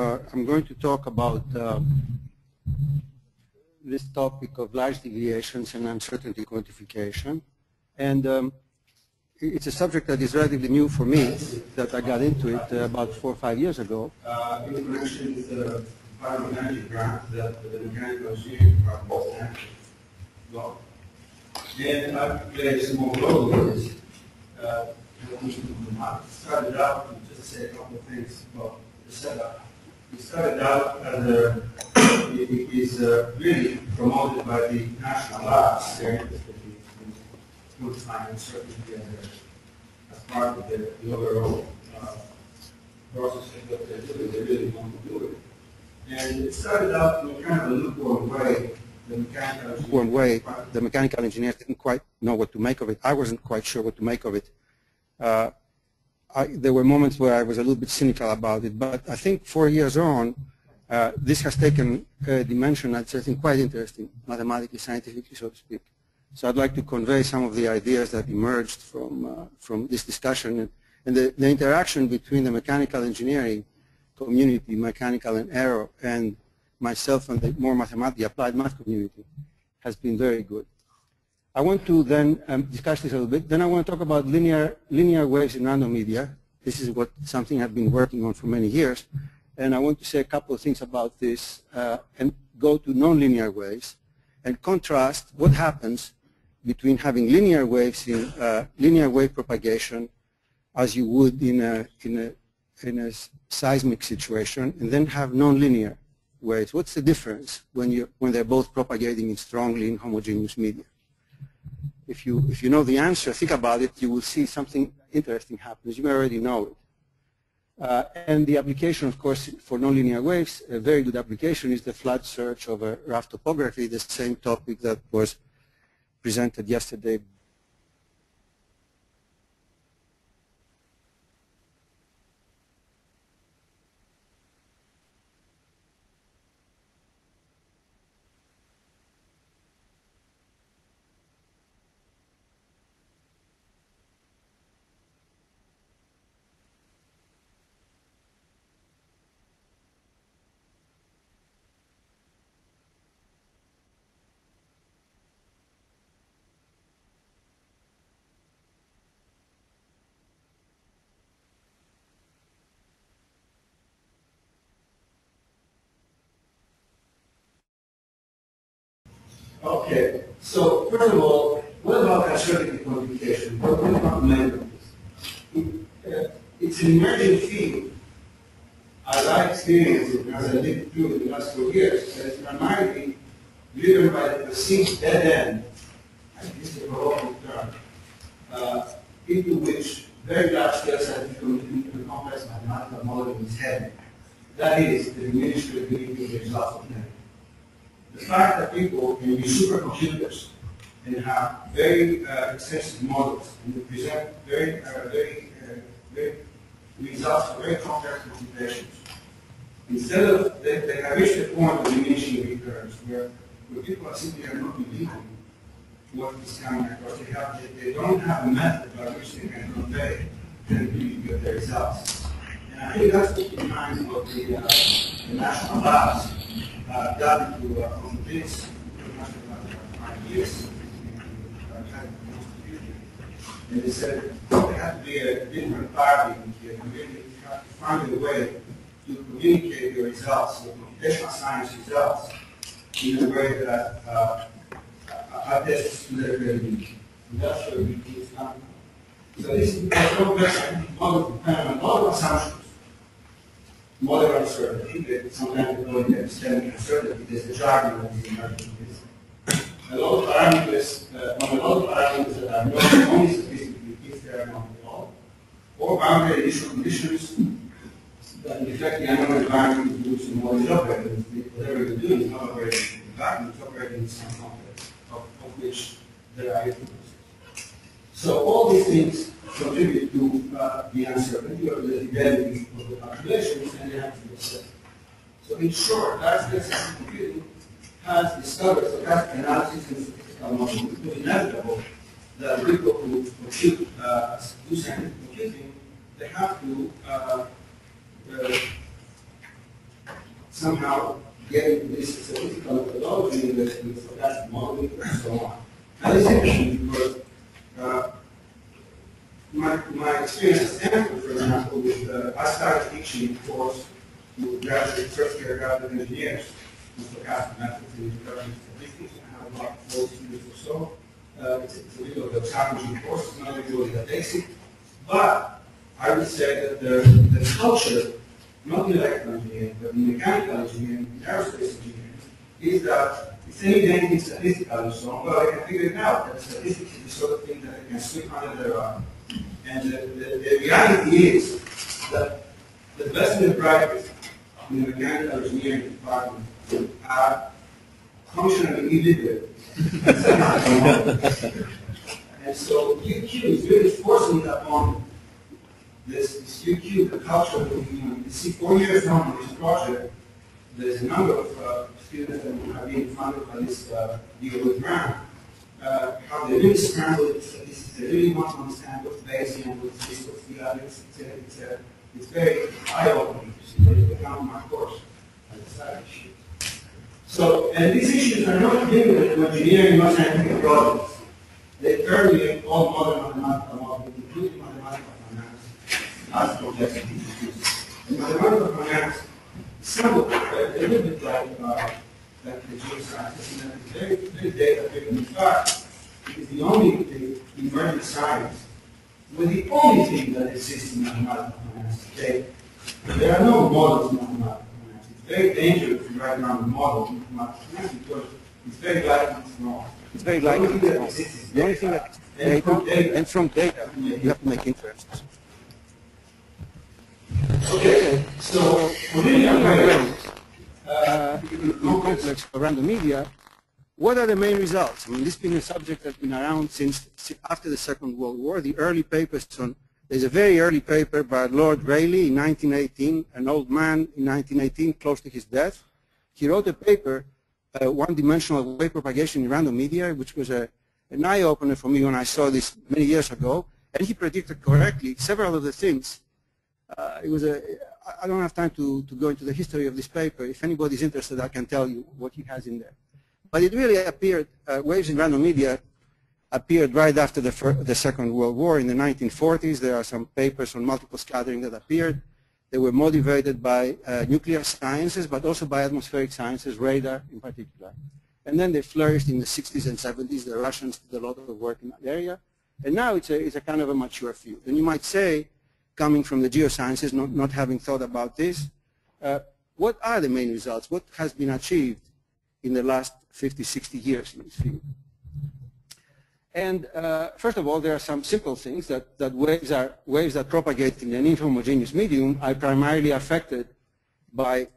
Uh, I'm going to talk about uh, this topic of large deviations and uncertainty quantification. And um, it's a subject that is relatively new for me, that I got into it uh, about four or five years ago. Uh, connection with the Energy grant that the Mechanical Engineering Department got. And I played a small role in this. Uh, I started out, just to say a couple of things about the setup. It started out as a, it it is uh, really promoted by the national labs. Interested in quantifying uncertainty as, as part of the the overall uh, process of what they're doing. They really want to do it. And it started out in a kind of a lukewarm way. The mechanical One way, the mechanical engineers didn't quite know what to make of it. I wasn't quite sure what to make of it. Uh, I, there were moments where I was a little bit cynical about it, but I think four years on, uh, this has taken a dimension that's I think quite interesting, mathematically, scientifically, so to speak. So I'd like to convey some of the ideas that emerged from, uh, from this discussion and, and the, the interaction between the mechanical engineering community, mechanical and aero, and myself and the more mathematically applied math community has been very good. I want to then um, discuss this a little bit. Then I want to talk about linear, linear waves in random media. This is what something I've been working on for many years. And I want to say a couple of things about this uh, and go to nonlinear waves and contrast what happens between having linear waves in uh, linear wave propagation as you would in a, in a, in a seismic situation and then have nonlinear waves. What's the difference when, you, when they're both propagating in strongly inhomogeneous media? If you, if you know the answer, think about it, you will see something interesting happens. You may already know it. Uh, and the application, of course, for nonlinear waves, a very good application is the flood surge of a rough topography, the same topic that was presented yesterday Okay, so first of all, what about uncertainty quantification? What what about memories? It, uh, It's an emerging field. As I experienced it, as I lived through the last four years, that is primarily driven by the perceived dead end, and this is a provocative term, uh, into which very large scale scientific community and complex mathematical modeling is heading. That is the diminished credibility of the of memory the fact that people can be supercomputers and have very uh, extensive models and present very, uh, very, uh, very results of very complex computations. Instead of, they, they have reached the point of diminishing returns where, where people are simply are not believing what is coming across. They, have, they, they don't have a method by which they can convey credibility of their results. And I think that's the behind of the, uh, the national labs uh, done to uh, complete five years. And they said there had to be a different here. You really have to find a way to communicate the results, the computational science results, in a way that uh, credibility. And that's where we is coming. So this is a complex model dependent on a assumptions model uncertainty, that sometimes we it epistemic uncertainty, there's a jargon of the emerging is. A lot of parameters, uh, on a lot of parameters that are known only statistically if they are not all, or boundary additional conditions that reflect the unknown environment which the model is operating. Whatever you're doing is not operating in the environment, it's operating in some context, of, of which there are influences. So all these things contribute to uh, the uncertainty or the fidelity of the populations and they have to be. So in short, large-scale scientific computing has discovered stochastic analysis and statistical modeling. It was inevitable that people who compute, uh, do scientific computing, they have to uh, uh, somehow getting this statistical methodology with, stochastic modeling and so on. This is interesting because uh, my, my experience at Stanford, for example, with, uh, I started teaching a course to graduate, first year graduate engineers in stochastic methods and introduction statistics. I have about four students or so. Uh, it's, it's a bit of challenging course, not that takes it. But I would say that the, the culture, not in electrical engineering, but in mechanical engineering, in aerospace engineering, is that it's anything statistical and so on, well, I can figure it out that statistics is the sort of thing that I can sweep under the rug. And the, the, the reality is that the best and the brightest in the mechanical engineering department are functionally illiterate. and so UQ is really forcing upon this, this UQ, the culture of you see four years on this project, there's a number of uh, students that have been funded by this uh, deal with grant, uh, how they really scramble the statistics, they really want to understand what's Bayesian, what's this, the other, it's, a, it's, a, it's very eye-opening to see what become my course. So, and these issues are not limited to engineering or scientific projects. They permeate all modern mathematical models, including mathematical finance, as complexity issues. And mathematical finance is somewhat a, a little bit like, uh, like the geosciences, and it's very, very. In fact, it is the only the emerging science with the only thing that exists in mathematical finance today. There are no models in mathematical very dangerous to write down a model in mathematics because it's very likely it's wrong. It's very likely it's wrong. The only thing that And from data, and from data, you have to make inferences. Okay, so within your way, Uh, in complex random media, what are the main results? I mean, this has been a subject that's been around since after the Second World War. The early papers on, there's a very early paper by Lord Rayleigh in 1918, an old man in 1918, close to his death. He wrote a paper, uh, one-dimensional wave propagation in random media, which was a, an eye-opener for me when I saw this many years ago. And he predicted correctly several of the things uh, it was a, I- don't have time to, to go into the history of this paper. If anybody's interested, I can tell you what he has in there. But it really appeared, uh, waves in random media appeared right after the, the Second World War in the 1940s. There are some papers on multiple scattering that appeared. They were motivated by uh, nuclear sciences, but also by atmospheric sciences, radar in particular. And then they flourished in the 60s and 70s. The Russians did a lot of work in that area. And now it's a, it's a kind of a mature field. And you might say, coming from the geosciences, not, not having thought about this, uh, what are the main results? What has been achieved in the last 50, 60 years in this field? And uh, first of all, there are some simple things that, that waves, are, waves that propagate in an inhomogeneous medium are primarily affected by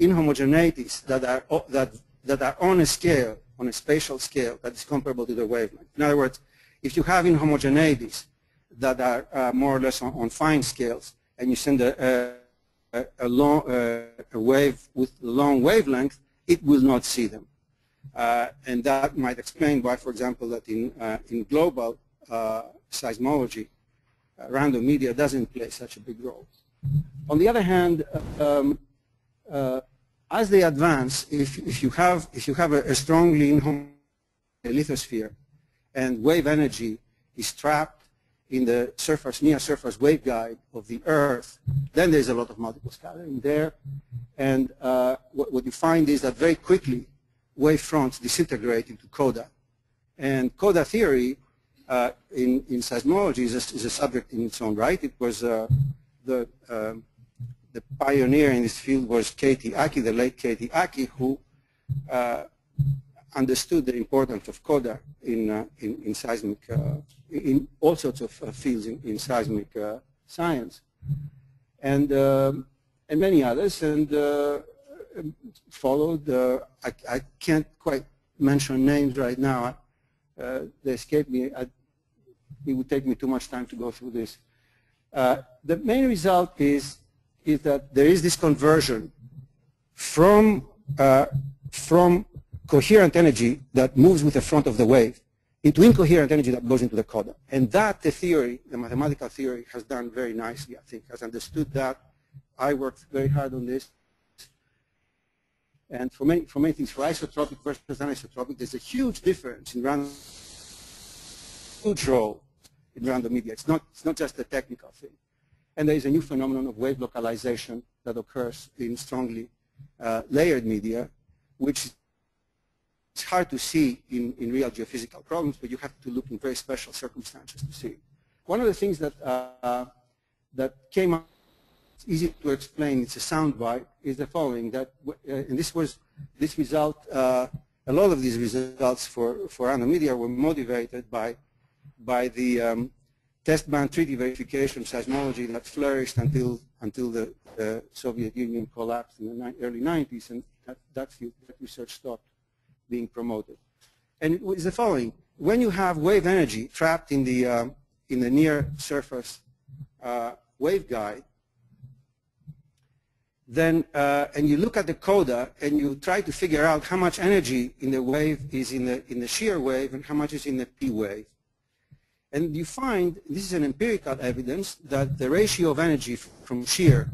inhomogeneities that are, that, that are on a scale, on a spatial scale that is comparable to the wavelength. In other words, if you have inhomogeneities that are uh, more or less on, on fine scales, and you send a, a, a, long, uh, a wave with long wavelength, it will not see them. Uh, and that might explain why, for example, that in, uh, in global uh, seismology, uh, random media doesn't play such a big role. On the other hand, um, as they advance, if, if you have, if you have a, a strongly inhomogeneous lithosphere and wave energy is trapped in the surface, near surface waveguide of the Earth, then there's a lot of multiple scattering there. And uh, what, what you find is that very quickly wave fronts disintegrate into coda. And coda theory uh, in, in seismology is a, is a subject in its own right. It was uh, the, um the pioneer in this field was Keiiti Aki, the late Keiiti Aki, who uh, understood the importance of coda in, uh, in, in seismic, uh, in all sorts of uh, fields in, in seismic uh, science, and um, and many others, and uh, followed. I, I can't quite mention names right now. They escape me. I, it would take me too much time to go through this. The main result is is that there is this conversion from from coherent energy that moves with the front of the wave into incoherent energy that goes into the coda. And that the theory, the mathematical theory, has done very nicely, I think, has understood that. I worked very hard on this. And for many, for many things, for isotropic versus anisotropic, there's a huge difference in random, huge role in random media. It's not, it's not just a technical thing. And there is a new phenomenon of wave localization that occurs in strongly uh, layered media, which it's hard to see in, in real geophysical problems, but you have to look in very special circumstances to see. One of the things that, uh, that came up, it's easy to explain, it's a soundbite, is the following, that, uh, and this was, this result, uh, a lot of these results for, for random were motivated by, by the um, test ban treaty verification seismology that flourished until, until the, the Soviet Union collapsed in the early 90s, and that, that, field, that research stopped being promoted. And it was the following. When you have wave energy trapped in the, um, in the near surface uh, waveguide, then, uh, and you look at the coda and you try to figure out how much energy in the wave is in the, in the shear wave and how much is in the P wave. And you find, this is an empirical evidence, that the ratio of energy from shear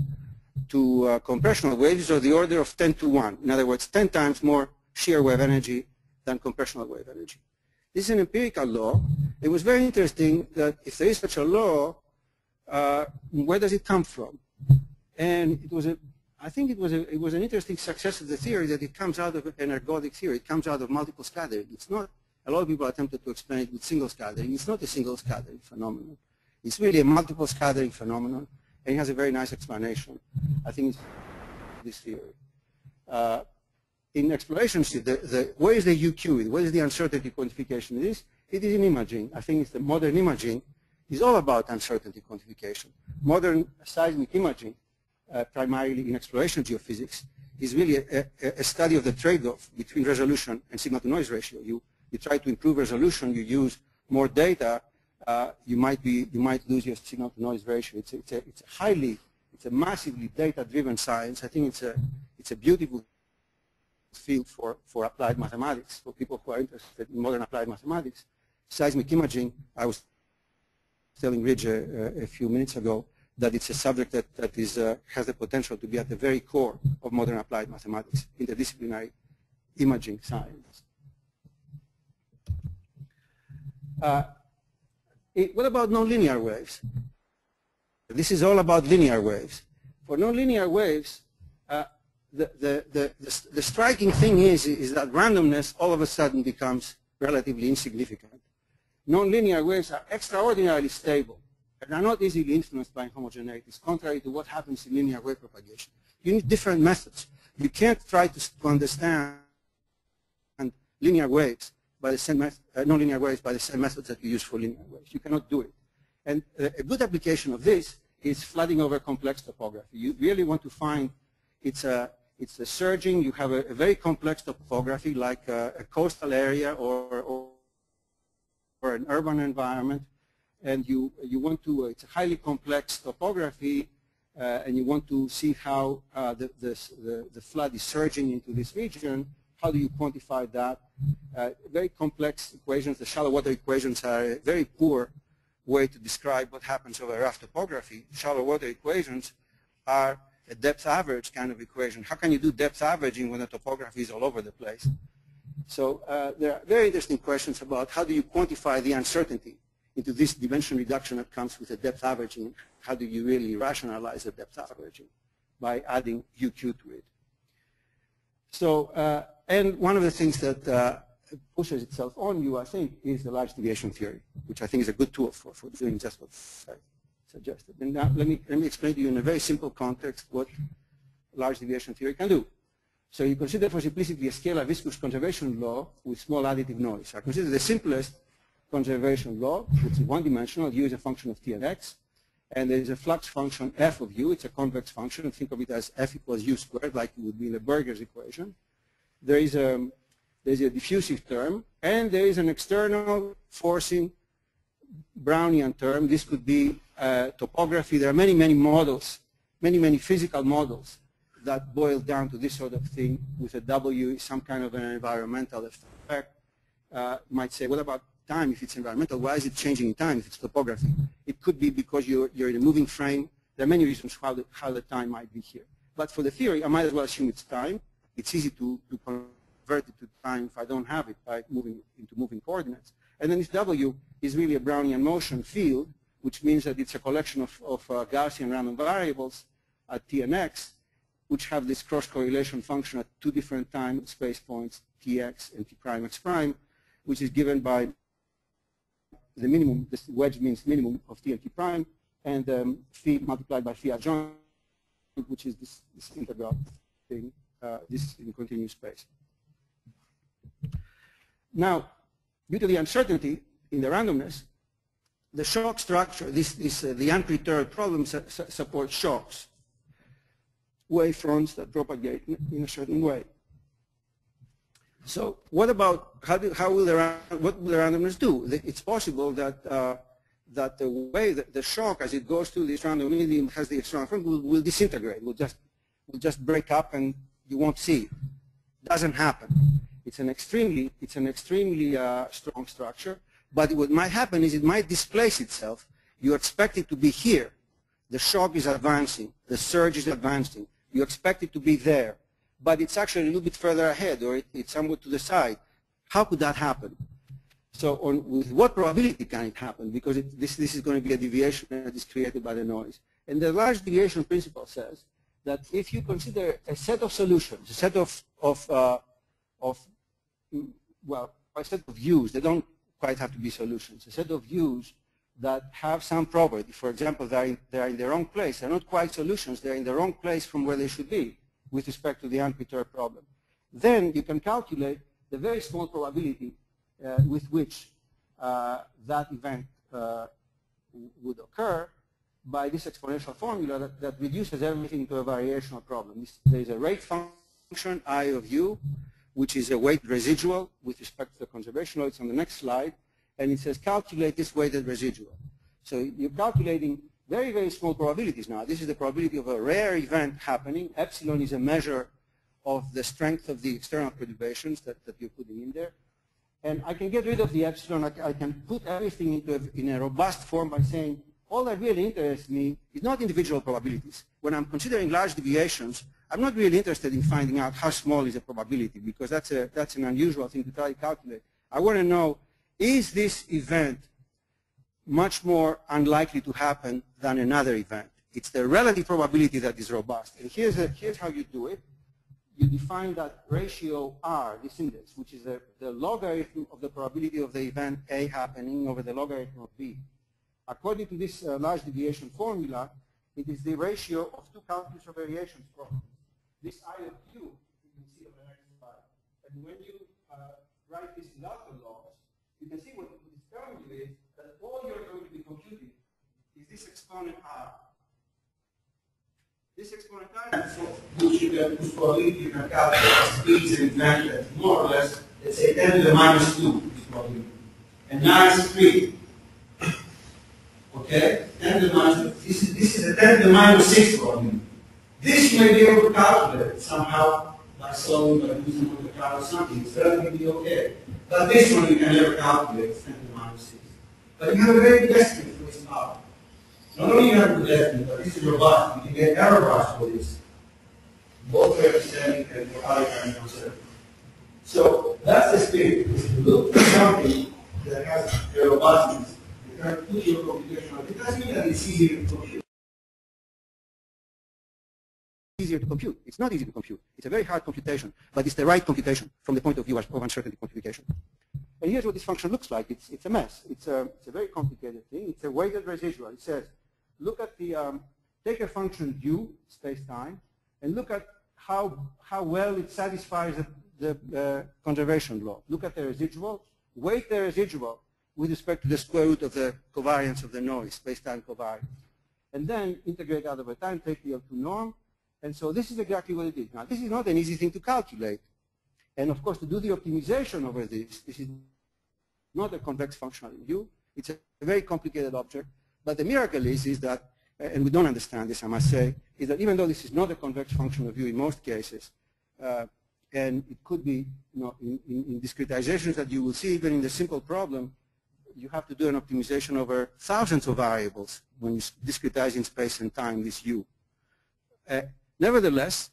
to uh, compressional waves is of the order of 10 to 1. In other words, 10 times more shear wave energy than compressional wave energy. This is an empirical law. It was very interesting that if there is such a law, uh, where does it come from? And it was a, I think it was a, it was an interesting success of the theory that it comes out of an ergodic theory. It comes out of multiple scattering. It's not, a lot of people attempted to explain it with single scattering. It's not a single scattering phenomenon. It's really a multiple scattering phenomenon, and it has a very nice explanation. I think it's this theory. Uh, in exploration, the, the, where is the UQ? Where is the uncertainty quantification? It is, it is in imaging. I think it's the modern imaging is all about uncertainty quantification. Modern seismic imaging, uh, primarily in exploration geophysics, is really a, a, a study of the trade-off between resolution and signal-to-noise ratio. You, you try to improve resolution, you use more data, uh, you might be you might lose your signal-to-noise ratio. It's a, it's a, it's a highly it's a massively data-driven science. I think it's a it's a beautiful field for, for applied mathematics, for people who are interested in modern applied mathematics. Seismic imaging, I was telling Ridge a, a few minutes ago that it's a subject that, that is, uh, has the potential to be at the very core of modern applied mathematics, interdisciplinary imaging science. Uh, it, what about nonlinear waves? This is all about linear waves. For nonlinear waves, uh, the, the, the, the, striking thing is, is that randomness all of a sudden becomes relatively insignificant. Nonlinear waves are extraordinarily stable and are not easily influenced by homogeneities, contrary to what happens in linear wave propagation. You need different methods. You can't try to, to understand linear waves by the same uh, nonlinear waves by the same methods that you use for linear waves. You cannot do it. And uh, a good application of this is flooding over complex topography. You really want to find it's a it's a surging. You have a, a very complex topography like a, a coastal area or, or, or, an urban environment. And you, you want to, it's a highly complex topography uh, and you want to see how uh, the, the, the flood is surging into this region. How do you quantify that? Uh, very complex equations. The shallow water equations are a very poor way to describe what happens over rough topography. Shallow water equations are a depth average kind of equation. How can you do depth averaging when the topography is all over the place? So uh, there are very interesting questions about how do you quantify the uncertainty into this dimension reduction that comes with a depth averaging. How do you really rationalize the depth averaging by adding UQ to it? So, uh, and one of the things that uh, pushes itself on you, I think, is the large deviation theory, which I think is a good tool for, for doing just what suggested. And now let me, let me explain to you in a very simple context what large deviation theory can do. So you consider for simplicity a scalar viscous conservation law with small additive noise. I consider the simplest conservation law, which is one-dimensional, u is a function of t and x, and there is a flux function f of u, it's a convex function, think of it as f equals u squared, like it would be in the Burgers' equation. There is a, there is a diffusive term, and there is an external forcing Brownian term. This could be uh, topography. There are many, many models, many, many physical models that boil down to this sort of thing with a W, some kind of an environmental effect. Uh, you might say, what about time if it's environmental? Why is it changing in time if it's topography? It could be because you're, you're in a moving frame. There are many reasons how the, how the time might be here. But for the theory, I might as well assume it's time. it's easy to, to convert it to time if I don't have it by moving into moving coordinates. And then this W is really a Brownian motion field, which means that it's a collection of, of uh, Gaussian random variables at t and x, which have this cross-correlation function at two different time space points, tx and t prime x prime, which is given by the minimum, this wedge means minimum of t and t prime, and um, phi multiplied by phi adjoint, which is this, this integral thing, uh, this in continuous space. Now, due to the uncertainty in the randomness, the shock structure, this, this, uh, the unperturbed problem su su supports shocks, wavefronts that propagate in a certain way. So what about, how, do, how will the, what will the randomness do? It's possible that, uh, that the way that the shock as it goes through this random medium has the external front will, will disintegrate, will just, will just break up and you won't see it. Doesn't happen. It's an extremely, it's an extremely uh, strong structure, but what might happen is it might displace itself. You expect it to be here. The shock is advancing. The surge is advancing. You expect it to be there but it's actually a little bit further ahead or it, it's somewhere to the side. How could that happen? So on, with what probability can it happen? Because it, this, this is going to be a deviation that is created by the noise. And the large deviation principle says that if you consider a set of solutions, a set of, of, uh, of well, a set of views, they don't quite have to be solutions, a set of views that have some property. For example, they're in, they're in the wrong place. They're not quite solutions. They're in the wrong place from where they should be with respect to the unperturbed problem. Then you can calculate the very small probability uh, with which uh, that event uh, would occur by this exponential formula that, that, reduces everything to a variational problem. There is a rate function, I of u, which is a weight residual with respect to the conservation law. It's on the next slide. And it says calculate this weighted residual. So you're calculating very, very small probabilities now. This is the probability of a rare event happening. Epsilon is a measure of the strength of the external perturbations that, that you're putting in there. And I can get rid of the epsilon. I, I can put everything into a, in a robust form by saying all that really interests me is not individual probabilities. When I'm considering large deviations, I'm not really interested in finding out how small is a probability because that's, a, that's an unusual thing to try to calculate. I want to know, is this event much more unlikely to happen than another event. It's the relative probability that is robust. And here's, a, here's how you do it. You define that ratio R, this index, which is a, the logarithm of the probability of the event A happening over the logarithm of B. According to this uh, large deviation formula, it is the ratio of two calculus of variations problems. This I of Q, you can see on the next slide. And when you uh, write this in alpha laws, you can see what, what it's telling you is all you're going to be computing is this exponent r. This exponent r is you whose probability you can calculate speeds more or less, let's say 10 to the minus 2 is probability. And 9 is 3. Okay? 10 to the minus 2. This is, this is a 10 to the minus 6 probability. This you may be able to calculate somehow by solving, by using Carlo or something. It's relatively okay. But this one you can never calculate, 10 to the minus 6. But you have a very good estimate for this power. Not only you have a good estimate, but this is robust. You can get error bars for this. Both representing and for other kind of. So that's the spirit, look for something that has a robustness. It's easier to compute. easier to compute. It's not easy to compute. It's a very hard computation, but it's the right computation from the point of view of uncertainty quantification. And here's what this function looks like. It's, it's a mess. It's a, it's a very complicated thing. It's a weighted residual. It says, look at the, um, take a function u, space-time, and look at how, how well it satisfies the, the uh, conservation law. Look at the residual, weight the residual with respect to the square root of the covariance of the noise, space-time covariance. And then integrate out over time, take the L2 norm. And so this is exactly what it is. Now, this is not an easy thing to calculate. And of course, to do the optimization over this, this is not a convex functional U. It's a very complicated object. But the miracle is, is that, and we don't understand this, I must say, is that even though this is not a convex function of U in most cases, uh, and it could be, you know, in, in, in, discretizations that you will see even in the simple problem, you have to do an optimization over thousands of variables when you discretize in space and time this U. Uh, nevertheless,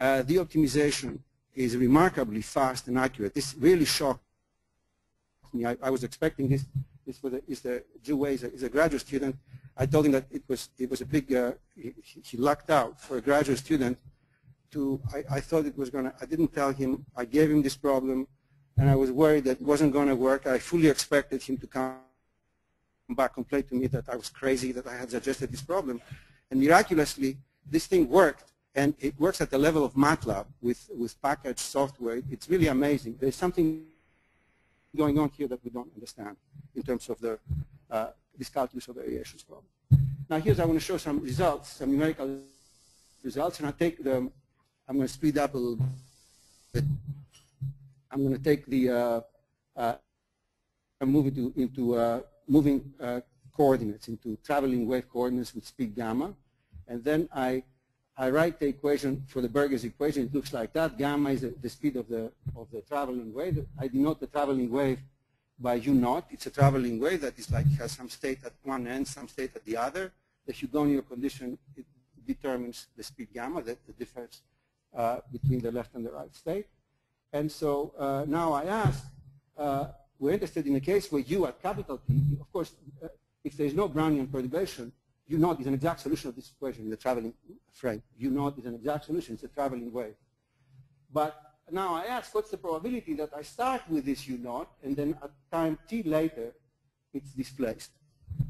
uh, the optimization is remarkably fast and accurate. This really shocked me. I, I was expecting this. This was a, is the Wei is a, is a graduate student. I told him that it was it was a big. Uh, he, he lucked out for a graduate student. To I, I thought it was gonna. I didn't tell him. I gave him this problem, and I was worried that it wasn't going to work. I fully expected him to come back and complain to me that I was crazy that I had suggested this problem, and miraculously this thing worked and it works at the level of MATLAB with, with packaged software. It's really amazing. There's something going on here that we don't understand in terms of the, uh, this calculus of variations problem. Now here's I want to show some results, some numerical results, and I take them, I'm going to speed up a little bit. I'm going to take the, uh, uh, and move it to, into uh, moving uh, coordinates, into traveling wave coordinates with speed gamma, and then I I write the equation for the Burgers equation. It looks like that. Gamma is the speed of the of the traveling wave. I denote the traveling wave by u naught. It's a traveling wave that is like has some state at one end, some state at the other. The Hugoniot condition it determines the speed gamma, the, the difference uh, between the left and the right state. And so uh, now I ask, uh, we're interested in a case where u at capital T, of course, uh, if there is no Brownian perturbation, U naught is an exact solution of this equation in the traveling frame. U naught is an exact solution. It's a traveling wave. But now I ask, what's the probability that I start with this U naught and then at time t later, it's displaced?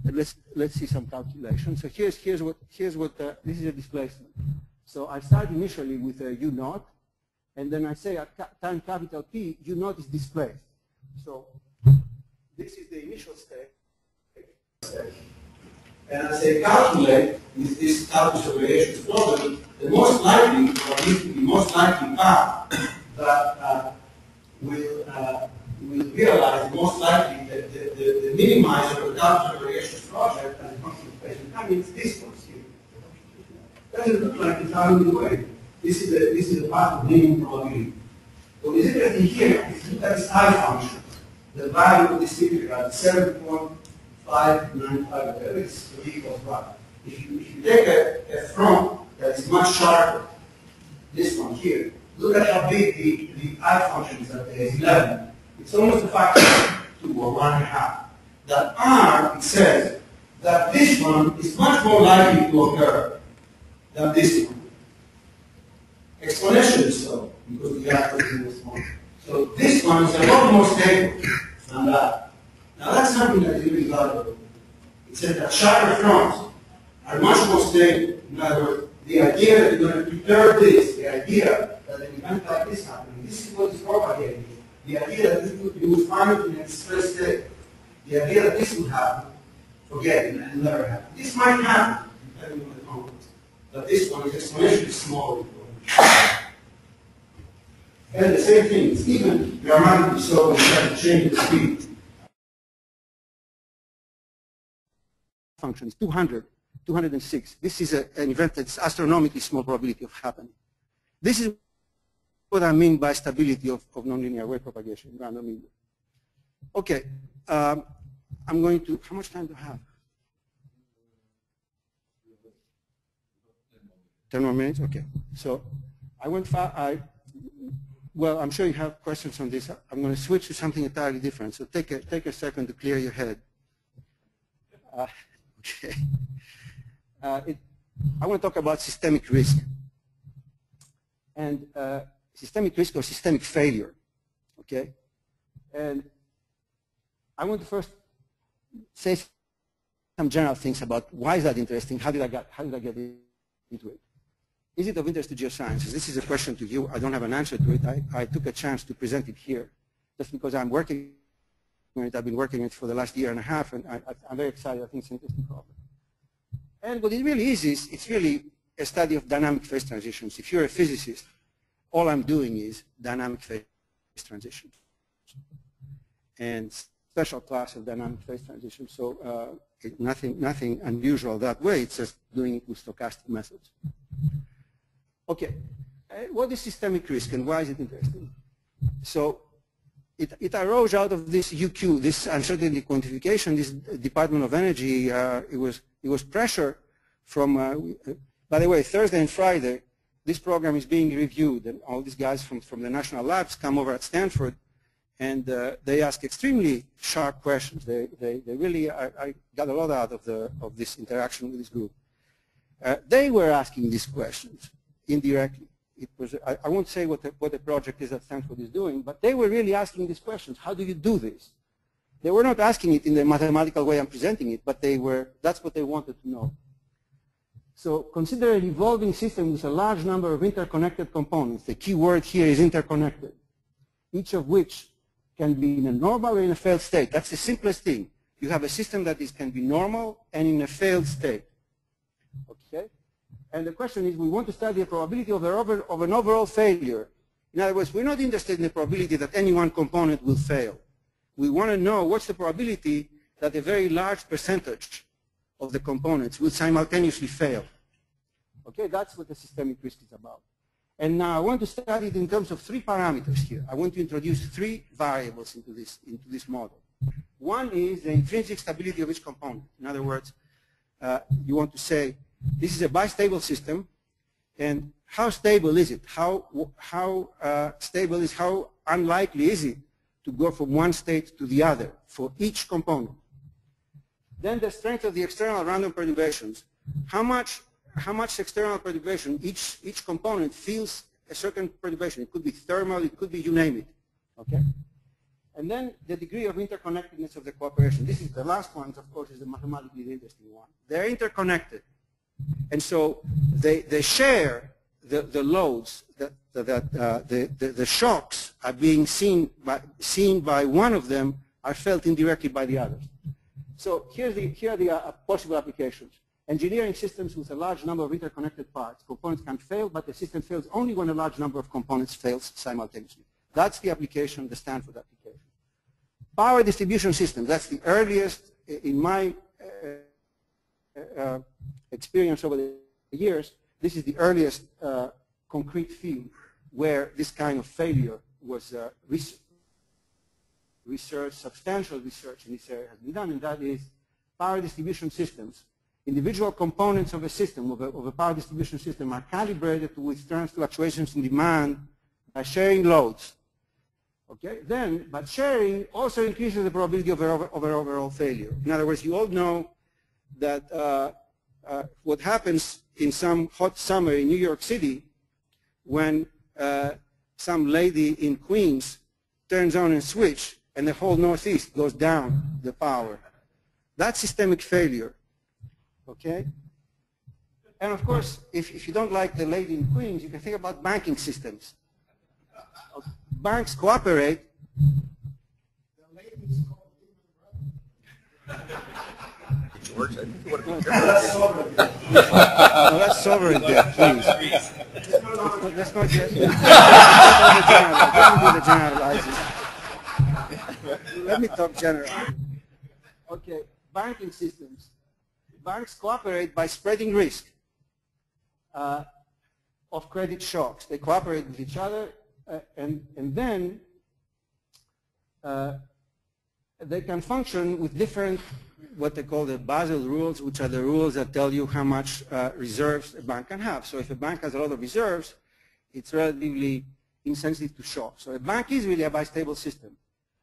And let's let's see some calculation. So here's here's what here's what uh, this is a displacement. So I start initially with a U naught, and then I say at ca time capital T, U naught is displaced. So this is the initial state. And I calculate with this calculus of variations problem, the most likely, or the most likely path that uh, will, uh, will realize most likely that the, the, the minimizer of the calculus of variations project as a function of time is this one here. Doesn't look like it's out of the way. This is the this is the path of minimum probability. Is interesting here is look at this I function. The value of this integral is 7.5 five, nine, five, whatever is equals one. If you, if you take a, a front that is much sharper, this one here, look at how big the, the I function is at the 11. It's almost a factor of 2 or 1 and a half. That R, it says that this one is much more likely to occur than this one. Exponentially so, because the reactor is small. So this one is a lot more stable than that. Now that's something that is really valuable. It says that sharper fronts are much more stable. In other words, the idea that you're going to prepare this, the idea that an event like this happening, this is what is propagating. The idea that would, you would find it in express state. The idea that this would happen, forget it, and never happen. This might happen, depending on the context. But this one is exponentially smaller. And the same thing, even dramatically so when you try to change the speed. function is 200, 206. This is a, an event that's astronomically small probability of happening. This is what I mean by stability of, of nonlinear wave propagation random media. Okay, um, I'm going to, how much time do I have? 10 more minutes? Okay. So I went far, I, well, I'm sure you have questions on this. I'm going to switch to something entirely different. So take a, take a second to clear your head. Uh, Okay. Uh, it, I want to talk about systemic risk. And uh, systemic risk or systemic failure. Okay? And I want to first say some general things about why is that interesting, how did I get, how did I get into it. Is it of interest to geosciences? This is a question to you. I don't have an answer to it. I, I took a chance to present it here just because I'm working on it. I've been working on it for the last year and a half, and I, am very excited. I think it's an interesting problem. And what it really is, is it's really a study of dynamic phase transitions. If you're a physicist, all I'm doing is dynamic phase transitions. And special class of dynamic phase transitions. So uh, it, nothing, nothing unusual that way. It's just doing it with stochastic methods. Okay, what is systemic risk and why is it interesting? So it, it arose out of this UQ, this uncertainty quantification, this Department of Energy, uh, it, was, it was pressure from, uh, uh, by the way, Thursday and Friday, this program is being reviewed, and all these guys from, from the national labs come over at Stanford, and uh, they ask extremely sharp questions. They, they, they really, I, I, got a lot out of, the, of this interaction with this group. Uh, they were asking these questions indirectly. It was, I, I won't say what the, what the project is that Stanford is doing, but they were really asking these questions. How do you do this? They were not asking it in the mathematical way I'm presenting it, but they were, that's what they wanted to know. So consider an evolving system with a large number of interconnected components. The key word here is interconnected, each of which can be in a normal or in a failed state. That's the simplest thing. You have a system that is, can be normal and in a failed state. Okay? And the question is, we want to study the probability of, over, of an overall failure. In other words, we're not interested in the probability that any one component will fail. We want to know what's the probability that a very large percentage of the components will simultaneously fail. Okay, that's what the systemic risk is about. And now I want to study it in terms of three parameters here. I want to introduce three variables into this, into this model. One is the intrinsic stability of each component. In other words, uh, you want to say, this is a bistable system, and how stable is it? How, how uh, stable is, how unlikely is it to go from one state to the other for each component? Then the strength of the external random perturbations. How much, how much external perturbation each, each component feels a certain perturbation. It could be thermal, it could be you name it. Okay? And then the degree of interconnectedness of the cooperation. This is the last one, of course, is the mathematically interesting one. They're interconnected. And so they, they share the, the loads uh, the, the, the, shocks are being seen by, seen by one of them are felt indirectly by the others. So here's the, here are the uh, possible applications. Engineering systems with a large number of interconnected parts. Components can fail, but the system fails only when a large number of components fails simultaneously. That's the application, the Stanford application. Power distribution systems, that's the earliest, in my uh, uh, experience over the years, this is the earliest uh, concrete field where this kind of failure was uh, research, substantial research in this area has been done, and that is power distribution systems. Individual components of a system, of a, of a power distribution system, are calibrated to withstand fluctuations in demand by sharing loads. Okay, then, but sharing also increases the probability of, of, of overall failure. In other words, you all know that uh, uh, what happens in some hot summer in New York City when uh, some lady in Queens turns on a switch and the whole Northeast goes down the power. That's systemic failure, okay? And of course, if, if you don't like the lady in Queens, you can think about banking systems. Banks cooperate. George, I think you want to be no, that's sovereign debt, please. Let's not get. Let me do the generalizing. Let me talk general. Okay, banking systems. Banks cooperate by spreading risk uh, of credit shocks. They cooperate with each other, uh, and, and then uh, they can function with different, what they call the Basel rules, which are the rules that tell you how much uh, reserves a bank can have. So if a bank has a lot of reserves, it's relatively insensitive to shock. So a bank is really a bistable system.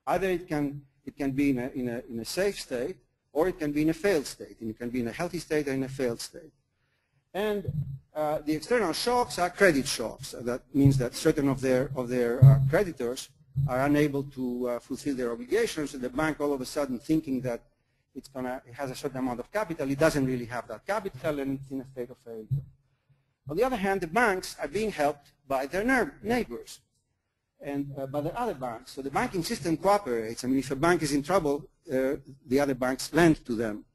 Either it can, it can be in a, in, a, in a safe state, or it can be in a failed state. And it can be in a healthy state or in a failed state. And uh, the external shocks are credit shocks. That means that certain of their, of their uh, creditors are unable to uh, fulfill their obligations. And the bank all of a sudden thinking that it's gonna, it has a certain amount of capital, it doesn't really have that capital and it's in a state of failure. On the other hand, the banks are being helped by their neighbors and uh, by the other banks. So the banking system cooperates. I mean, if a bank is in trouble, uh, the other banks lend to them.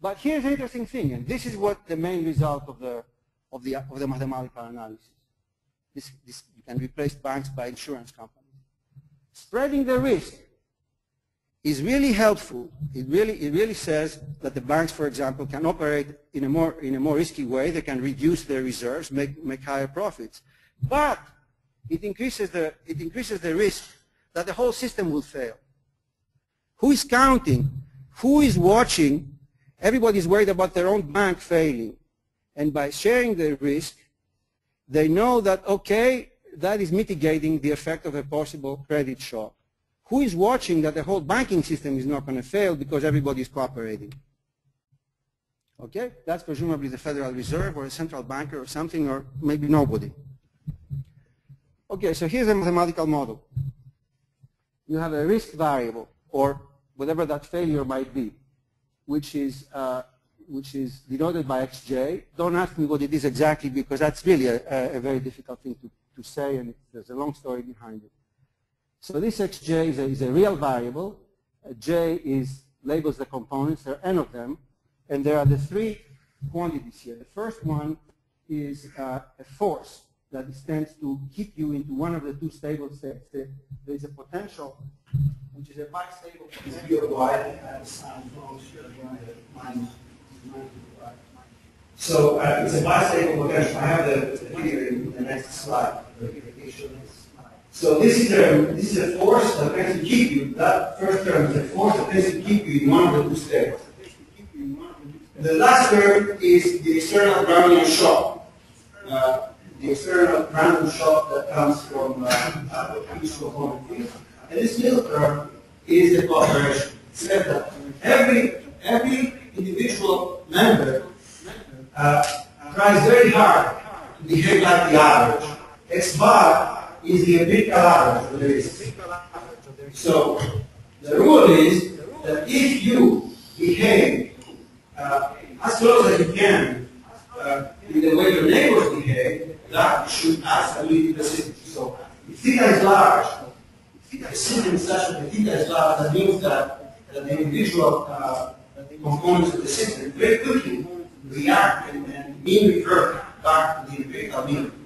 But here's the interesting thing, and this is what the main result of the of the of the mathematical analysis. This, this you can replace banks by insurance companies. Spreading the risk is really helpful. It really it really says that the banks, for example, can operate in a more in a more risky way. They can reduce their reserves, make make higher profits. But it increases the, it increases the risk that the whole system will fail. Who is counting? Who is watching? Everybody is worried about their own bank failing. And by sharing the risk, they know that, okay, that is mitigating the effect of a possible credit shock. Who is watching that the whole banking system is not going to fail because everybody is cooperating? Okay, that's presumably the Federal Reserve or a central banker or something, or maybe nobody. Okay, so here's a mathematical model. You have a risk variable, or whatever that failure might be, which is uh, which is denoted by xj. Don't ask me what it is exactly because that's really a, a very difficult thing to, to say and there's a long story behind it. So this xj is a, is a real variable. Uh, j is labels the components, there are n of them, and there are the three quantities here. The first one is uh, a force that tends to keep you into one of the two stable states. There is a potential, which is a bistable potential. So uh, it's a bistable potential. I have the, the figure in the next slide. So this is a this is a force that tends to keep you. That first term is a force that tends to keep you in one of the two states. The last term is the external Brownian shock. Uh, the external random shock that comes from uh, each component field. And this middle term is the cooperation. Said that every every individual member uh, tries very hard to behave like the average. X bar is the average of the risk. So the rule is that if you behave uh, as close as you can uh, in the way your neighbors behave, that should stability to the system. So if theta is large, the system is such that theta is large, that means that, that the individual uh, components of the system very quickly react and, and mean revert back to the empirical mean.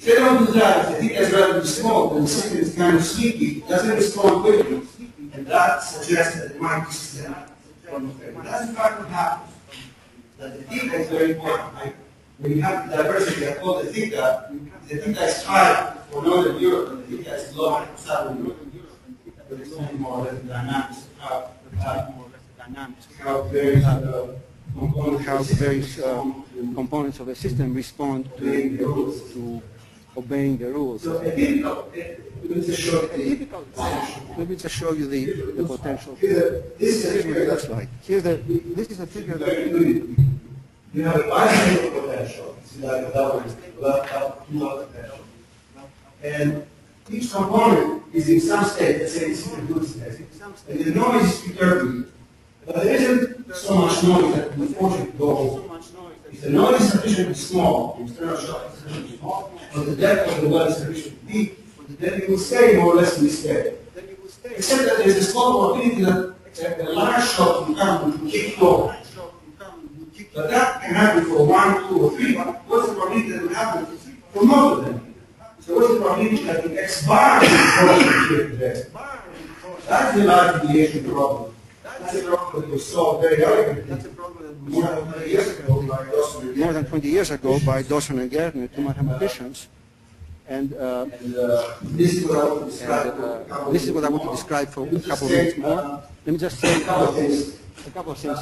If they don't do that, if the theta is relatively small, the system is kind of sleepy, doesn't respond quickly, and that suggests that it might be systemic. That's in fact what happens. That the theta is very important. Right? When you have diversity, I call the theta, the theta is high for Northern Europe, and the theta is low for Southern Europe. But it's only more or less the dynamics of how, how how various uh, components, how various uh, components of a system respond to, to obeying the rules. So a typical, eh, let me just show you let me just show you the, the potential. this is a what it figure looks like. Here's the, this is a figure that you have a bistable potential, it's like a double, double, double potential. And each component is in some state, let's say it's in a good state. And the noise is perturbing. But there isn't so much noise that we it to go the noise is sufficiently small, the external shock is sufficiently small, or the depth of the well is sufficiently deep, then it will stay more or less in this state. Except that there is a small probability that a large shock will come and kick it over. But that can happen for one, two, or three. But what's the probability that will happen for most of them? So what's the probability that the X bar is here today? That's the large deviation problem. That's a problem that was solved very elegantly more than 20 years ago more than 20 years ago by Dawson and Gärtner, two mathematicians. And, uh, And uh, this is what I want to describe. and for a uh, couple this is of what I want to minutes. describe for a couple of minutes more. Let me just say a couple of things. a couple of things.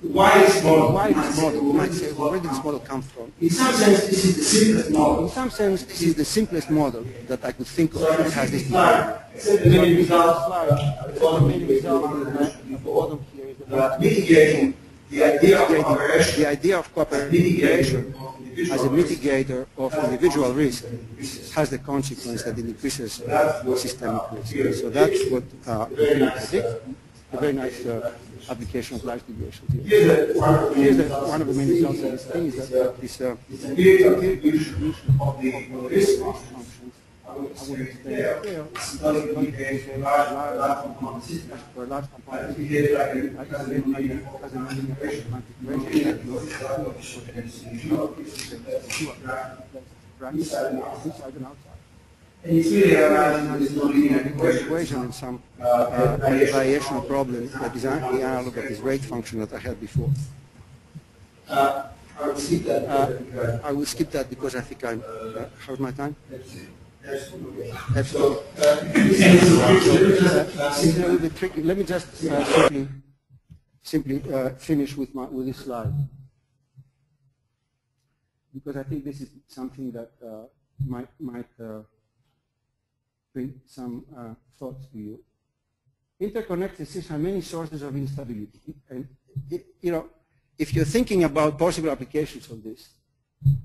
Why is model? Why this model? You might say, where did this model come from? In some sense, this is the simplest model. In some sense, this is the simplest model that I could think of that has this except the main results at the The bottom main here is the result the bottom here is the uh, mitigating the idea of the cooperation idea of as cooperation as a mitigator of individual risk has the consequence that it increases systemic risk. So that's what uh, we predict. A very nice uh, application of large deviations here. Here's one of the main Here's the, results. one of the main results of this thing is that uh, this uh, It's a empirical distribution of the risk function. I and equation. and some Uh, variation. problem that is the analog of this rate function that I had before. Uh. Uh, I will skip that because I think I'm, uh, how's my time? Let me just, uh, simply, simply uh, finish with my, with this slide. because I think this is something that uh, might, might uh, bring some uh, thoughts to you. Interconnected systems have many sources of instability. And, you know, if you're thinking about possible applications of this,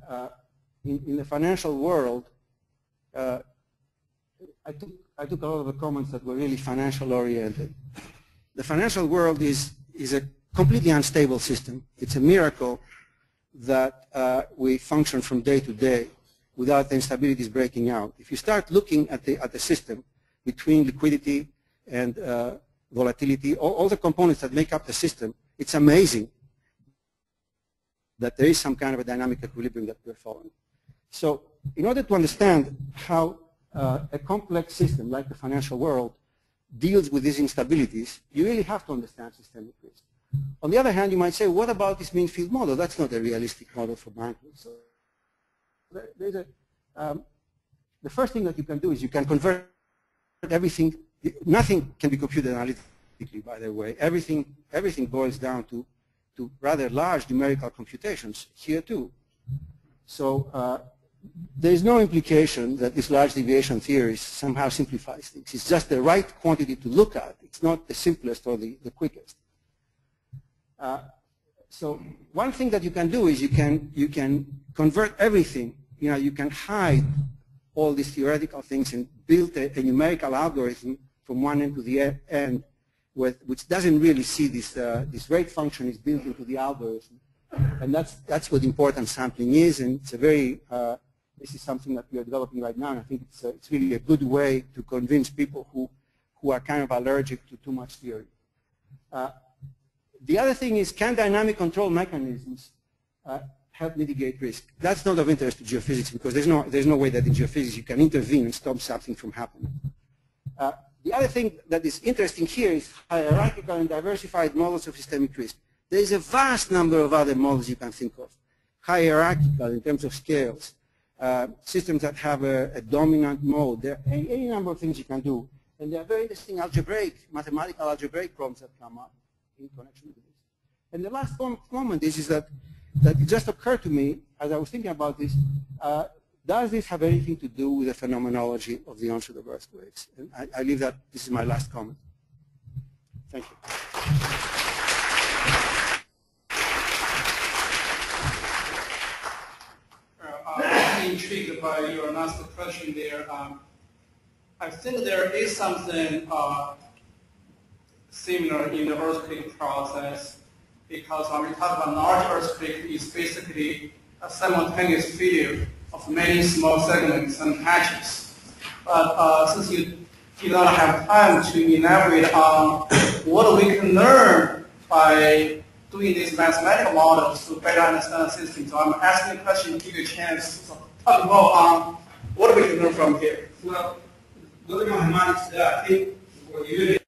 uh, in, in, the financial world, uh, I, took, I took a lot of the comments that were really financial oriented. The financial world is, is a completely unstable system. It's a miracle that uh, we function from day to day without the instabilities breaking out. If you start looking at the, at the system between liquidity and uh, volatility, all, all the components that make up the system, it's amazing that there is some kind of a dynamic equilibrium that we're following. So in order to understand how uh, a complex system like the financial world deals with these instabilities, you really have to understand systemic risk. On the other hand, you might say, what about this mean field model? That's not a realistic model for banking. So there's a, um, the first thing that you can do is you can convert everything. Nothing can be computed analytically, by the way. Everything, everything boils down to, to rather large numerical computations here too. So uh, there is no implication that this large deviation theory somehow simplifies things. It's just the right quantity to look at. It's not the simplest or the, the quickest. Uh, so one thing that you can do is you can, you can convert everything. You know, you can hide all these theoretical things and build a, a numerical algorithm from one end to the end with, which doesn't really see this, uh, this rate function is built into the algorithm. And that's, that's what importance sampling is, and it's a very, uh, this is something that we are developing right now, and I think it's, a, it's really a good way to convince people who, who are kind of allergic to too much theory. Uh, the other thing is, can dynamic control mechanisms uh, help mitigate risk? That's not of interest to geophysics because there's no, there's no way that in geophysics you can intervene and stop something from happening. Uh, the other thing that is interesting here is hierarchical and diversified models of systemic risk. There is a vast number of other models you can think of. Hierarchical in terms of scales, uh, systems that have a, a, dominant mode. There are any, number of things you can do. And there are very interesting algebraic, mathematical algebraic problems that come up in connection with this. And the last moment is, is that, that it just occurred to me as I was thinking about this, uh, does this have anything to do with the phenomenology of the onset of earthquakes? And I, I leave that, this is my last comment. Thank you. Uh, intrigued by your last question there. Um, I think there is something uh, similar in the earthquake process because when we talk about large earthquake, it's basically a simultaneous failure of many small segments and patches. But uh, since you did not have time to elaborate on what we can learn by doing these mathematical models to better understand the system, so I'm asking a question to give you a chance to talk more on what we can learn from here. Well, looking at mathematics, uh, I think what you really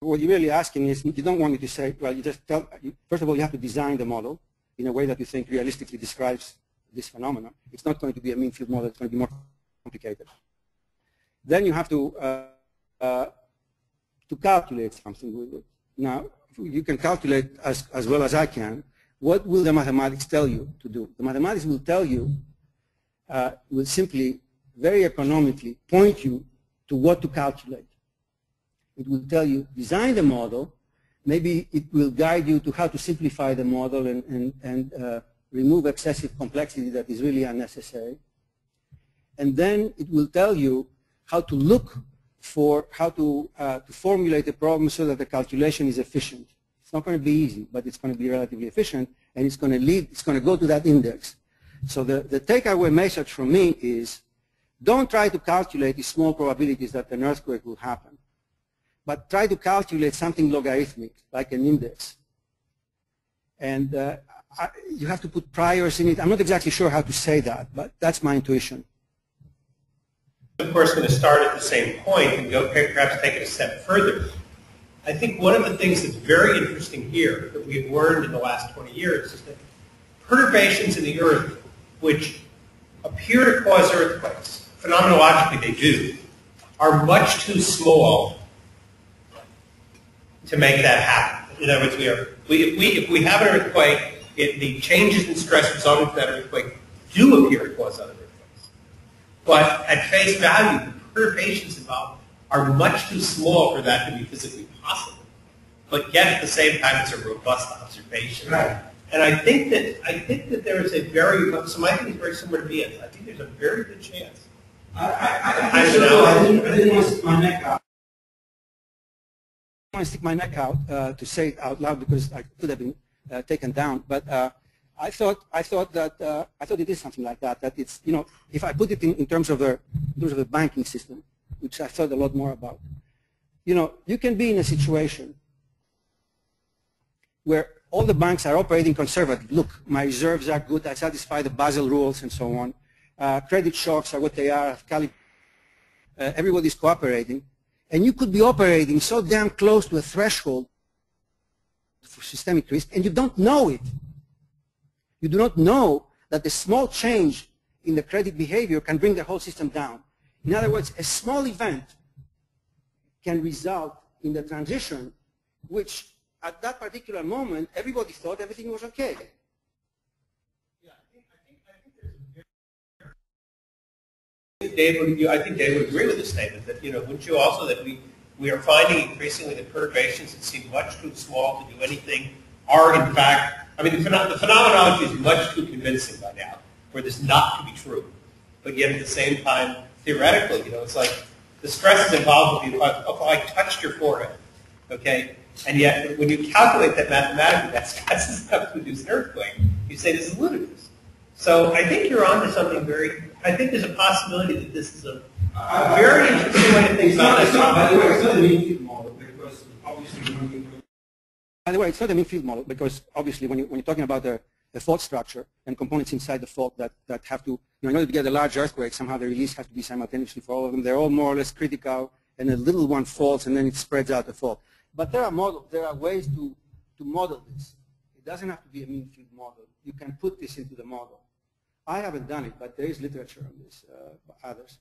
what you're really asking is, you don't want me to say, well, you just tell, first of all, you have to design the model in a way that you think realistically describes this phenomenon. It's not going to be a mean field model, it's going to be more complicated. Then you have to, uh, uh, to calculate something with it. Now, you can calculate as, as well as I can. What will the mathematics tell you to do? The mathematics will tell you, uh, will simply, very economically, point you to what to calculate. It will tell you, design the model. Maybe it will guide you to how to simplify the model and, and, and uh, remove excessive complexity that is really unnecessary. And then it will tell you how to look for how to, uh, to formulate a problem so that the calculation is efficient. It's not going to be easy, but it's going to be relatively efficient, and it's going to lead, it's going to go to that index. So the, the takeaway message from me is, don't try to calculate the small probabilities that an earthquake will happen but try to calculate something logarithmic, like an index. And uh, I, you have to put priors in it. I'm not exactly sure how to say that, but that's my intuition. Of course, going to start at the same point and go perhaps take it a step further. I think one of the things that's very interesting here that we've learned in the last 20 years is that perturbations in the Earth, which appear to cause earthquakes, phenomenologically they do, are much too small to make that happen. In other words, we are, we, if, we, if we have an earthquake, it, the changes in stress resulting from that earthquake do appear to cause other earthquakes. But at face value, the perturbations involved are much too small for that to be physically possible. But yet, at the same time, it's a robust observation. Right. And I think that I think that there is a very so my thing is very similar to Ian's. I think there's a very good chance. I, I, I, I, think I didn't, I didn't want to stick my neck out. I want to stick my neck out uh, to say it out loud because I could have been uh, taken down. But uh, I thought I thought that uh, I thought it is something like that. That it's you know if I put it in, in terms of the in terms of the banking system, which I thought a lot more about. You know, you can be in a situation where all the banks are operating conservative. Look, my reserves are good. I satisfy the Basel rules and so on. Uh, credit shocks are what they are. Cali uh, everybody's cooperating. And you could be operating so damn close to a threshold for systemic risk, and you don't know it. You do not know that a small change in the credit behavior can bring the whole system down. In other words, a small event can result in the transition which at that particular moment, everybody thought everything was okay. Dave would, I think Dave would agree with the statement that, you know, wouldn't you also that we, we are finding increasingly that perturbations that seem much too small to do anything are in fact, I mean, the, the phenomenology is much too convincing by now for this not to be true. But yet at the same time, theoretically, you know, it's like the stress is involved with you. If if I touched your forehead, okay, and yet, when you calculate that mathematically, that's, that's enough to induce an earthquake. You say this is ludicrous. So I think you're onto something very, I think there's a possibility that this is a I- I- very interesting way to think It's not, about it's not, by the way, it's not a mean field model because obviously By the way, it's not a mean field model because obviously when, you, when you're talking about the, the fault structure and components inside the fault that, that have to, you know, in order to get a large earthquake, somehow the release has to be simultaneously for all of them. They're all more or less critical and a little one falls and then it spreads out the fault. But there are models, there are ways to, to model this. It doesn't have to be a mean field model. You can put this into the model. I haven't done it, but there is literature on this, uh, by others.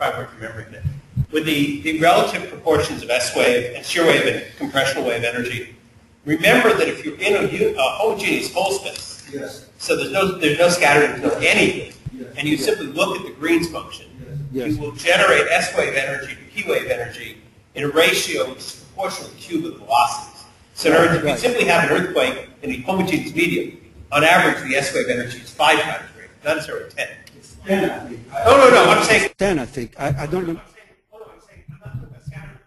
I remembering it. With the, the relative proportions of S wave and shear wave and compressional wave energy, remember that if you're in a homogeneous whole space, Yes. so there's no, there's no scattering to anything, Yes. and you simply look at the Green's function, Yes. you will generate S wave energy to P wave energy in a ratio which is proportional to cube of velocities. So in other words, if you simply have an earthquake in a homogeneous medium, on average the S wave energy is five times greater, not necessarily ten. It's ten, I think. I- No, no, no, I'm saying, 10, I think. I, I don't even, I'm saying, hold on, I'm saying, I'm not talking about scattering.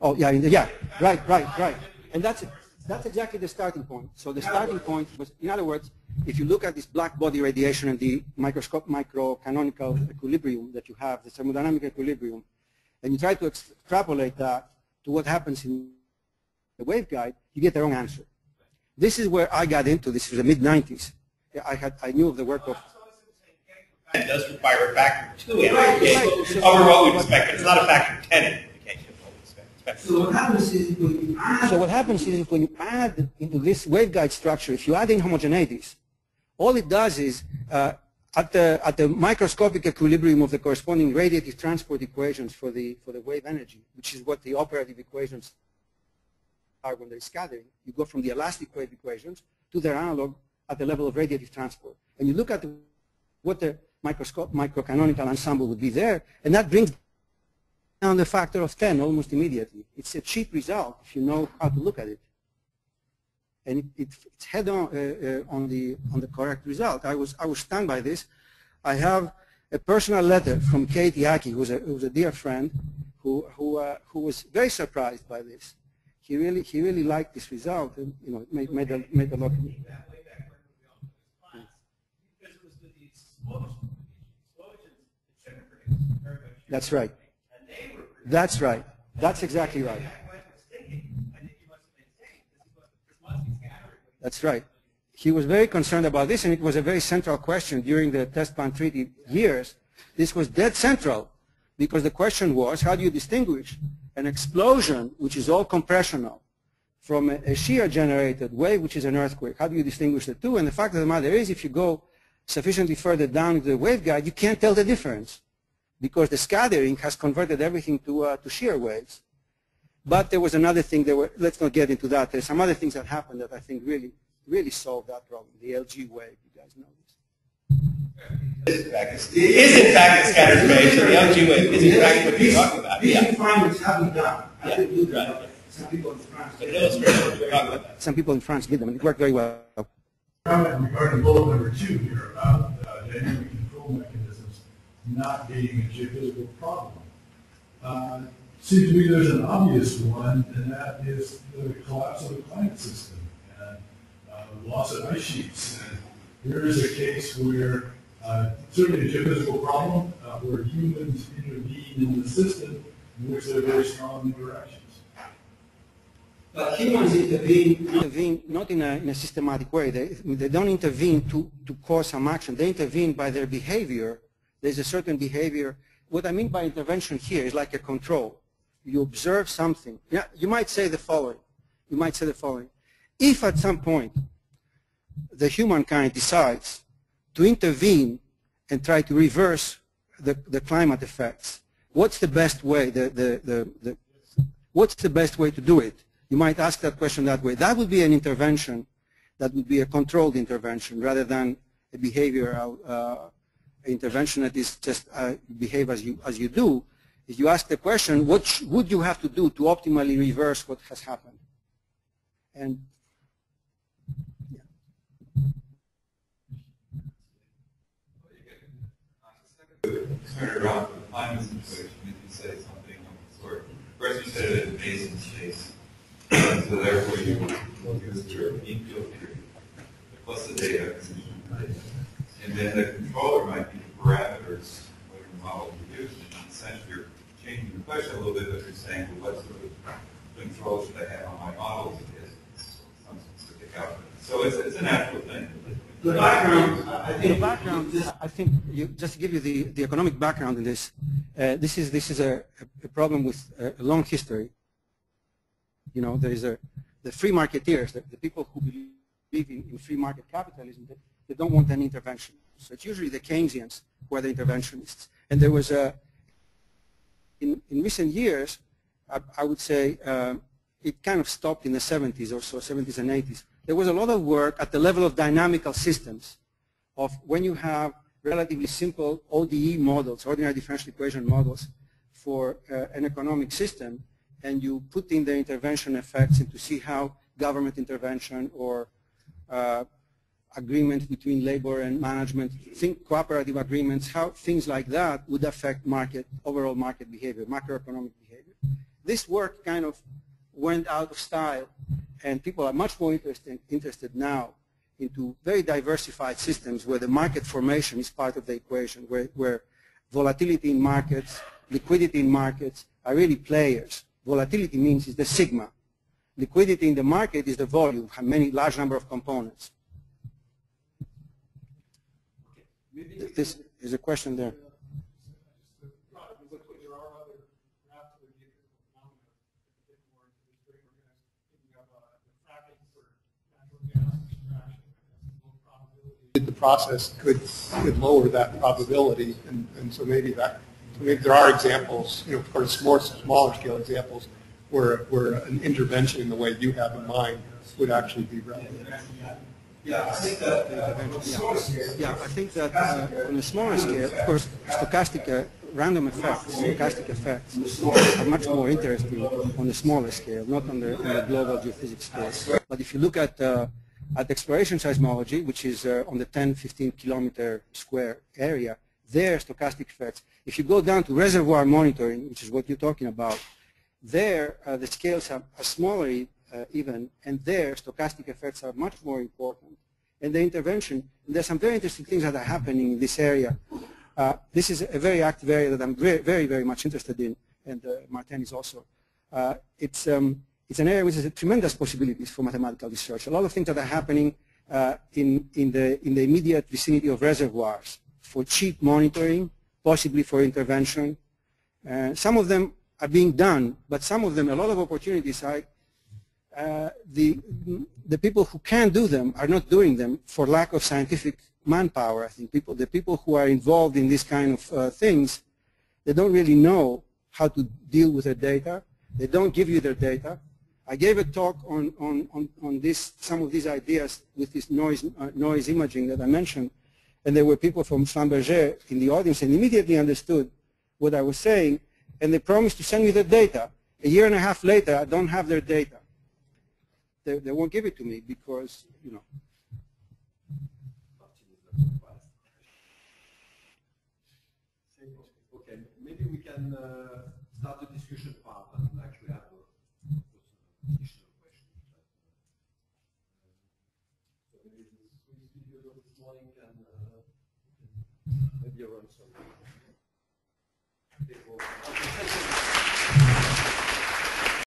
Oh, yeah, the, yeah, right, right, right. And that's, that's exactly the starting point. So the starting point was, in other words, if you look at this black body radiation and the microscope, microcanonical equilibrium that you have, the thermodynamic equilibrium, and you try to extrapolate that to what happens in the waveguide, you get the wrong answer. This is where I got into. This was the mid-90s. I, had, I knew of the work of it does require a factor of two right, right. So, over what we expect, it's not a factor of 10. So what happens is when you add. Into this waveguide structure, if you add in homogeneities, all it does is uh, at, the, at the microscopic equilibrium of the corresponding radiative transport equations for the, for the wave energy, which is what the operative equations are when they're scattering, you go from the elastic wave equations to their analog at the level of radiative transport. And you look at the, what the microscope, microcanonical ensemble would be there, and that brings down the factor of 10 almost immediately. It's a cheap result if you know how to look at it. And it, it, it's head on, uh, uh, on, the, on the correct result. I was, I was stunned by this. I have a personal letter from Keiiti Aki, who's a, who's a dear friend, who, who, uh, who was very surprised by this. He really, he really liked this result, and you know, it made, made, a, made a lot of. That's right. And they were producing. That's right. That's exactly right. That's right. He was very concerned about this, and it was a very central question during the test ban treaty years. This was dead central, because the question was, how do you distinguish an explosion, which is all compressional, from a, shear-generated wave, which is an earthquake? How do you distinguish the two? And the fact of the matter is, if you go sufficiently further down the waveguide, you can't tell the difference, because the scattering has converted everything to, uh, to shear waves. But there was another thing. There were. Let's not get into that. There's some other things that happened that I think really, really solved that problem. The LG wave. You guys know this. Is in fact, it is in fact a scattered wave, and the LG wave is in fact what you're talking about. These Yeah. findings have been done. I Yeah, think you right. done. Some people in France. But it illustrates what you're talking about. Some people in France did them, and it worked very well. comment regarding bullet number two here about uh, dynamic control mechanisms not being a geophysical problem. Uh, Seems to me there's an obvious one, and that is the collapse of the climate system and uh, loss of ice sheets. And here is a case where uh, certainly a geophysical problem, uh, where humans intervene in the system in which there are very strong interactions. But humans intervene intervene not in a, in a systematic way. They, they don't intervene to, to cause some action. They intervene by their behavior. There's a certain behavior. What I mean by intervention here is like a control. You observe something. Yeah, you might say the following. You might say the following. If at some point the humankind decides to intervene and try to reverse the, the climate effects, what's the best way, the, the, the, the, what's the best way to do it? You might ask that question that way. That would be an intervention that would be a controlled intervention rather than a behavioral uh, intervention that is just uh, behave as you, as you do. If you ask the question, what would you have to do to optimally reverse what has happened? And turn around the climate situation, if you say something of the sort. First you said in basin space, so therefore you use your mean field theory, plus the data. And then the controller might be the parameters, whatever model you use, and essentially you're changing the question a little bit, but you're saying, well, what sort of control should I have on my models against some specific outcome? So it's, it's a natural thing. The background, I I the think. background, I think, you, just to give you the, the economic background in this, uh, this is, this is a, a problem with a long history. You know, there is a, the free marketeers, the, the people who believe in, in free market capitalism, they, don't want any intervention. So it's usually the Keynesians who are the interventionists. And there was a, in, in recent years, I, I would say uh, it kind of stopped in the 70s or so, 70s and 80s. There was a lot of work at the level of dynamical systems of when you have relatively simple ODE models, ordinary differential equation models for uh, an economic system, and you put in the intervention effects and to see how government intervention or uh, agreement between labor and management, think cooperative agreements, how things like that would affect market, overall market behavior, macroeconomic behavior. This work kind of went out of style and people are much more interested, interested now into very diversified systems where the market formation is part of the equation, where, where volatility in markets, liquidity in markets are really players. Volatility means is the sigma. Liquidity in the market is the volume, have many large number of components. This is a question there. the process could, could lower that probability, and, and so maybe that, so maybe there are examples, you know, of course, more smaller scale examples where, where an intervention in the way you have in mind would actually be relevant. Yeah, I think that, uh, on uh, a smaller scale, of course, stochastic uh, random effects, stochastic effects are much more interesting on a smaller scale, not on the, on the global geophysics scale. But if you look at uh, at exploration seismology, which is uh, on the 10, 15 kilometer square area, there stochastic effects. If you go down to reservoir monitoring, which is what you're talking about, there the scales are, are smaller even, and there stochastic effects are much more important. And the intervention, and there's some very interesting things that are happening in this area. Uh, this is a very active area that I'm very, very, very much interested in, and uh, Martin is also. Uh, it's, um, it's an area which has tremendous possibilities for mathematical research. A lot of things that are happening uh, in, in, the, in the immediate vicinity of reservoirs for cheap monitoring, possibly for intervention. Uh, some of them are being done, but some of them, a lot of opportunities are, uh, the, the people who can do them are not doing them for lack of scientific manpower. I think people, the people who are involved in these kind of uh, things, they don't really know how to deal with their data They don't give you their data. I gave a talk on, on, on, on this, some of these ideas with this noise, uh, noise imaging that I mentioned, and there were people from Schlumberger in the audience and immediately understood what I was saying, and they promised to send me the data. A year and a half later, I don't have their data. They, they won't give it to me because, you know, Okay, maybe we can uh,